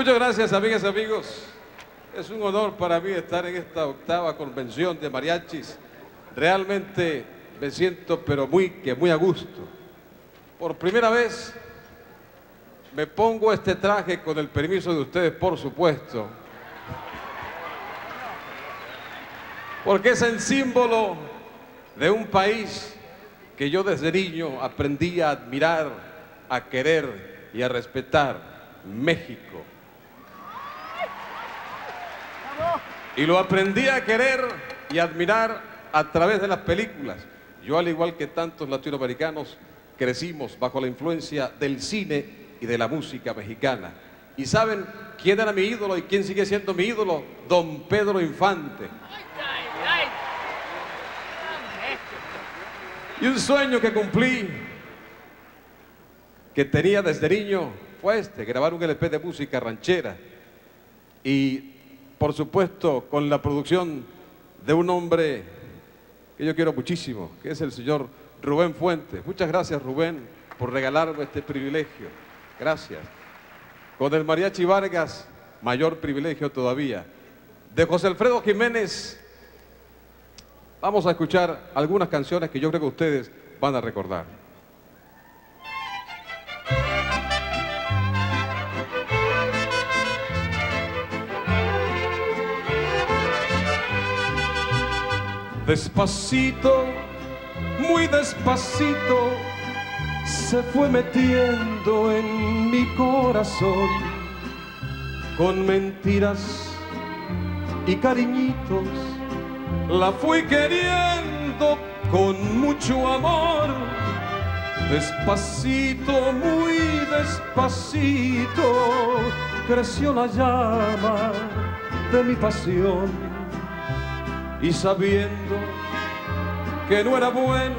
Muchas gracias, amigas y amigos. Es un honor para mí estar en esta octava convención de mariachis. Realmente me siento, pero muy, que muy a gusto. Por primera vez me pongo este traje con el permiso de ustedes, por supuesto. Porque es el símbolo de un país que yo desde niño aprendí a admirar, a querer y a respetar, México. Y lo aprendí a querer y admirar a través de las películas. Yo, al igual que tantos latinoamericanos, crecimos bajo la influencia del cine y de la música mexicana. ¿Y saben quién era mi ídolo y quién sigue siendo mi ídolo? Don Pedro Infante. Y un sueño que cumplí, que tenía desde niño, fue este, grabar un LP de música ranchera. Y, por supuesto, con la producción de un hombre que yo quiero muchísimo, que es el señor Rubén Fuentes. Muchas gracias, Rubén, por regalarme este privilegio. Gracias. Con el Mariachi Vargas, mayor privilegio todavía. De José Alfredo Jiménez, vamos a escuchar algunas canciones que yo creo que ustedes van a recordar. Despacito, muy despacito, se fue metiendo en mi corazón con mentiras y cariñitos. La fui queriendo con mucho amor. Despacito, muy despacito, creció la llama de mi pasión y sabiendo que no era bueno,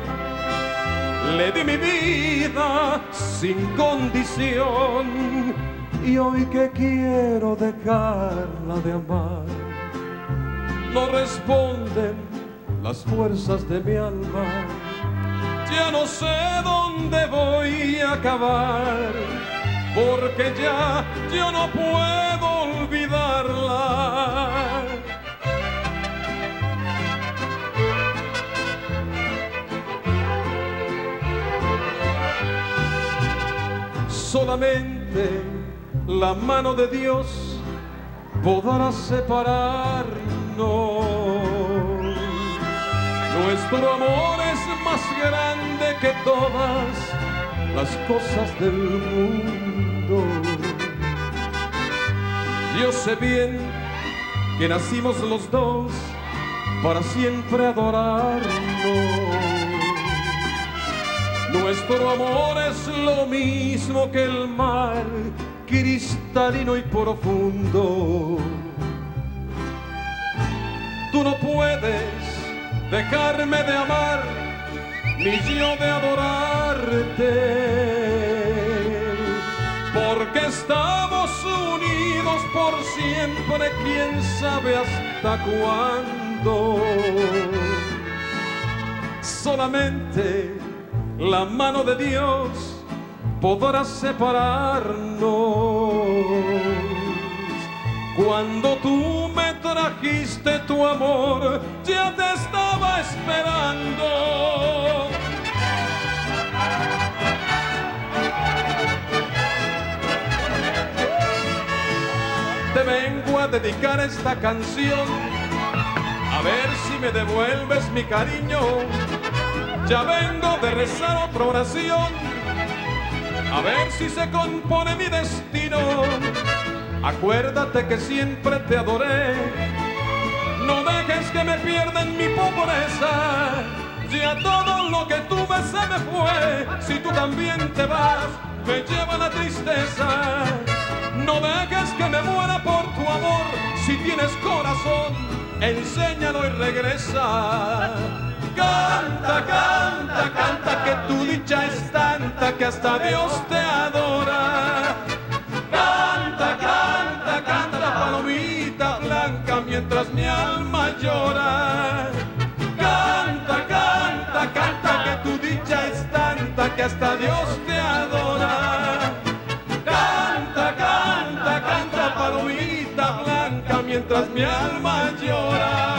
le di mi vida sin condición. Y hoy que quiero dejarla de amar, no responden las fuerzas de mi alma, ya no sé dónde voy a acabar, porque ya yo no puedo solamente la mano de Dios podrá separarnos. Nuestro amor es más grande que todas las cosas del mundo. Yo sé bien que nacimos los dos para siempre adorarnos. Nuestro amor es lo mismo que el mar, cristalino y profundo. Tú no puedes dejarme de amar, ni yo de adorarte, porque estamos unidos por siempre, quién sabe hasta cuándo. Solamente la mano de Dios podrá separarnos. Cuando tú me trajiste tu amor, ya te estaba esperando. Te vengo a dedicar esta canción, a ver si me devuelves mi cariño ya vengo de rezar otra oración, a ver si se compone mi destino. Acuérdate que siempre te adoré, no dejes que me pierda en mi pobreza. Ya todo lo que tuve se me fue, si tú también te vas, me lleva la tristeza. No dejes que me muera por tu amor, si tienes corazón, enséñalo y regresa. Canta, canta, canta, que tu dicha es tanta que hasta Dios te adora. Canta, canta, canta, palomita blanca, mientras mi alma llora. Canta, canta, canta, que tu dicha es tanta que hasta Dios te adora. Canta, canta, canta, mientras mi alma llora.